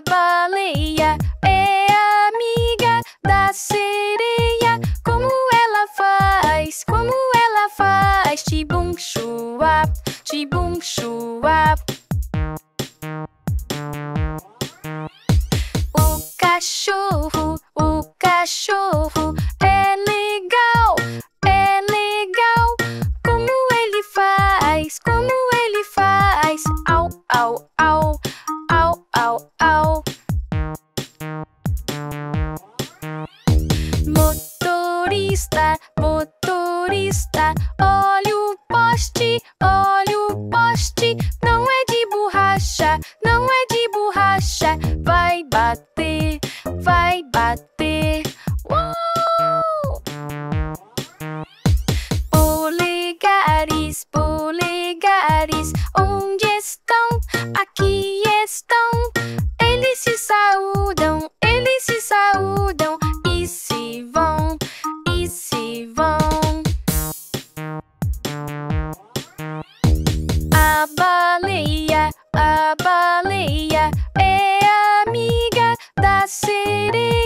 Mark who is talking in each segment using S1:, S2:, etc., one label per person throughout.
S1: a baleia é amiga da sereia. Como ela faz? Como ela faz? Tibum chua, tibum chua. O cachorro, o cachorro aqui estão. Eles se saudam, eles se saudam e se vão, e se vão. A baleia, a baleia é amiga da sereia.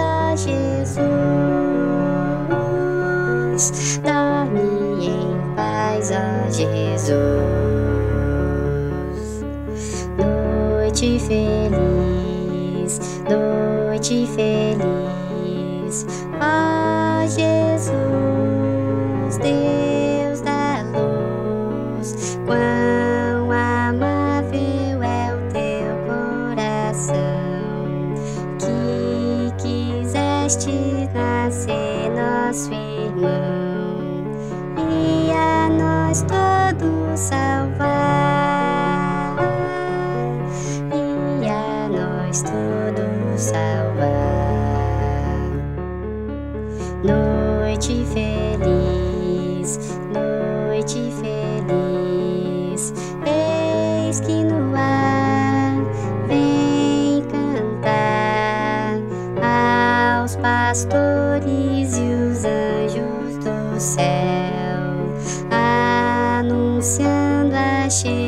S2: a Jesus, tá dá-me em paz a Jesus. Noite feliz, noite feliz, a Jesus. Deus. pastores e os anjos do céu, anunciando a chegada.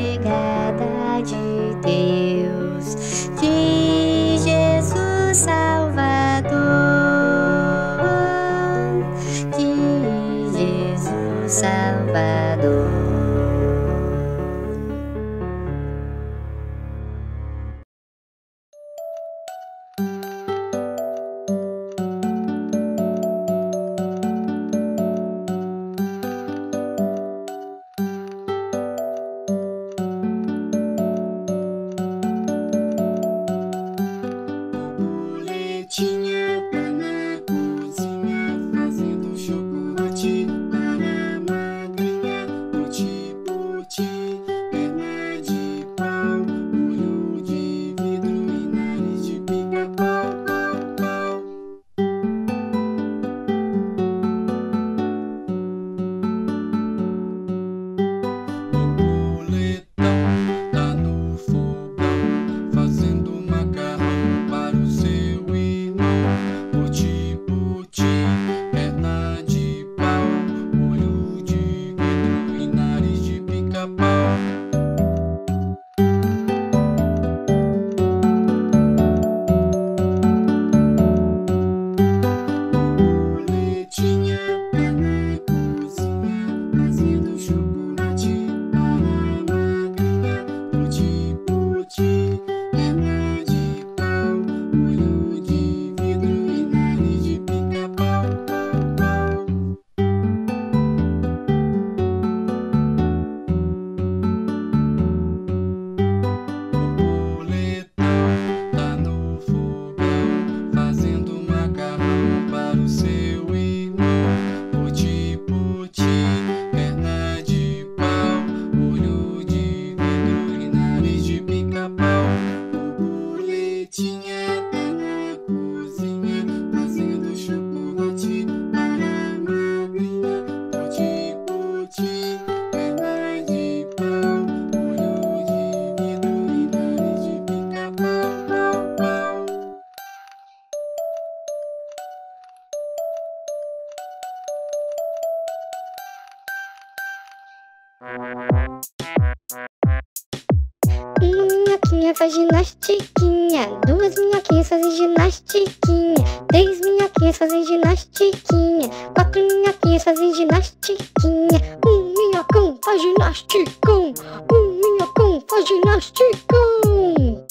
S3: Minhoquinha faz ginastiquinha, duas minhoquinhas fazem ginastiquinha, três minhoquinhas fazem ginastiquinha, quatro minhoquinhas fazem ginastiquinha, um minhocão faz ginasticão, um minhocão faz ginasticão.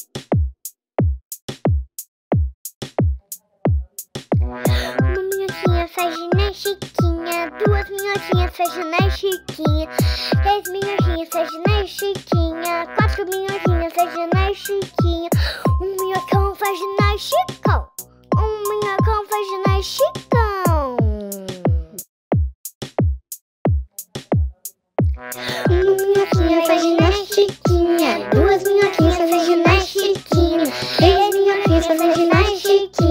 S4: Uma minhoquinha faz ginástica. Chiquinha, duas minhojinhas, feijão Chiquinha, três minhojinhas, feijão Chiquinha, quatro minhojinhas, feijão Chiquinha, um minhocão, feijão Chicão, um minhocão, feijão Chicão.
S3: Uma minhoquinha, feijão Chiquinha, duas minhoquinhas, feijão Chiquinha,
S4: três minhoquinhas, feijão Chiquinha.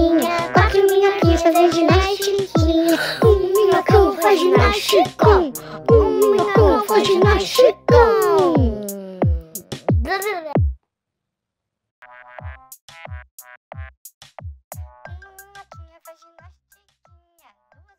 S4: Ginástica.
S3: Um minhocão faz ginástica.